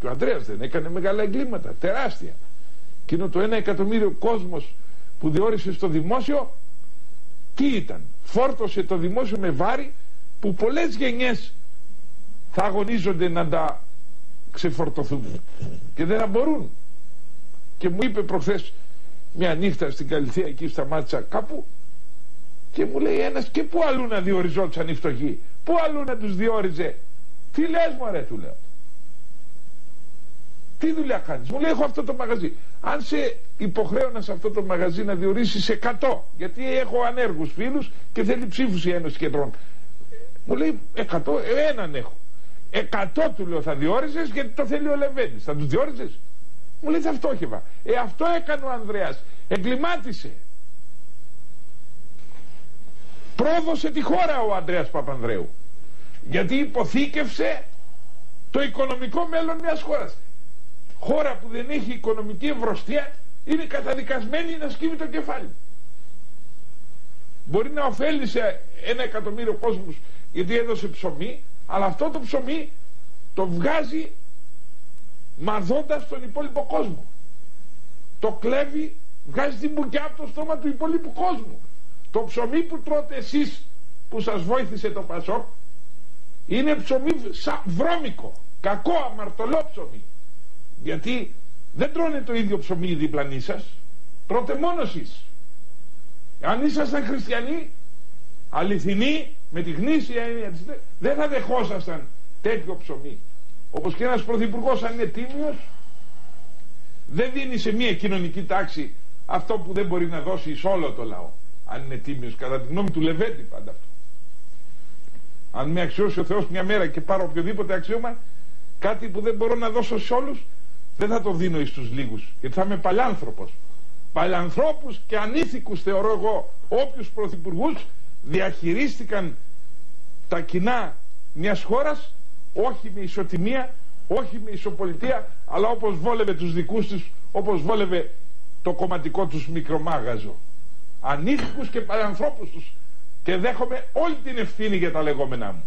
Και ο Ανδρέας δεν έκανε μεγάλα εγκλήματα, τεράστια. Και είναι το ένα εκατομμύριο κόσμος που διόρισε στο δημόσιο, τι ήταν; Φόρτωσε το δημόσιο με βάρη που πολλές γενιές θα αγωνίζονται να τα ξεφορτωθούν και δεν θα μπορούν. Και μου είπε προχθές μια νύχτα στην Καλυθία εκεί σταμάτησα κάπου και μου λέει ένας και πού αλλού να διοριζόντουσαν οι φτωχοί πού αλλού να τους διόριζε; Τι λες μου ρε του λέω τι δουλειά κάνεις; Μου λέει έχω αυτό το μαγαζί αν σε υποχρέωνας σε αυτό το μαγαζί να διορίσεις 100 γιατί έχω ανέργους φίλους και θέλει ψήφους η Ένωση Κεντρών. Μου λέει 100 έναν έχω 100 του λέω θα διόριζες γιατί το θέλει ο Λεβέντης θα τους διόριζες μου λέει θα φτώχευα ε αυτό έκανε ο Ανδρέας. Εγκλημάτισε. Πρόδωσε τη χώρα ο Ανδρέας Παπανδρέου. Γιατί υποθήκευσε το οικονομικό μέλλον μιας χώρας χώρα που δεν έχει οικονομική ευρωστία είναι καταδικασμένη να σκύβει το κεφάλι. Μπορεί να ωφέλησε ένα εκατομμύριο κόσμους γιατί έδωσε ψωμί αλλά αυτό το ψωμί το βγάζει μαρδώντας τον υπόλοιπο κόσμο. Το κλέβει βγάζει την μπουκιά από το στόμα του υπόλοιπου κόσμου. Το ψωμί που τρώτε εσείς που σας βοήθησε το Πασόκ είναι ψωμί βρώμικο κακό αμαρτωλό ψωμί γιατί δεν τρώνε το ίδιο ψωμί οι διπλανοί σας. Τρώτε μόνος εσείς αν ήσασταν χριστιανοί αληθινοί με τη γνήσια έννοια της δεν θα δεχόσασταν τέτοιο ψωμί. Όπως και ένας πρωθυπουργός αν είναι τίμιος δεν δίνει σε μια κοινωνική τάξη αυτό που δεν μπορεί να δώσει σε όλο το λαό αν είναι τίμιος κατά τη γνώμη του Λεβέντη πάντα αυτό. Αν με αξιώσει ο Θεός μια μέρα και πάρω οποιοδήποτε αξίωμα κάτι που δεν μπορώ να δώσω σε όλους δεν θα το δίνω εις τους λίγους γιατί θα είμαι παλιάνθρωπος. Παλιανθρώπους και ανήθικους θεωρώ εγώ. Όποιους πρωθυπουργούς διαχειρίστηκαν τα κοινά μιας χώρας όχι με ισοτιμία όχι με ισοπολιτεία αλλά όπως βόλευε τους δικούς τους όπως βόλευε το κομματικό τους μικρομάγαζο. Ανήθικους και παλιανθρώπους τους. Και δέχομαι όλη την ευθύνη για τα λεγόμενά μου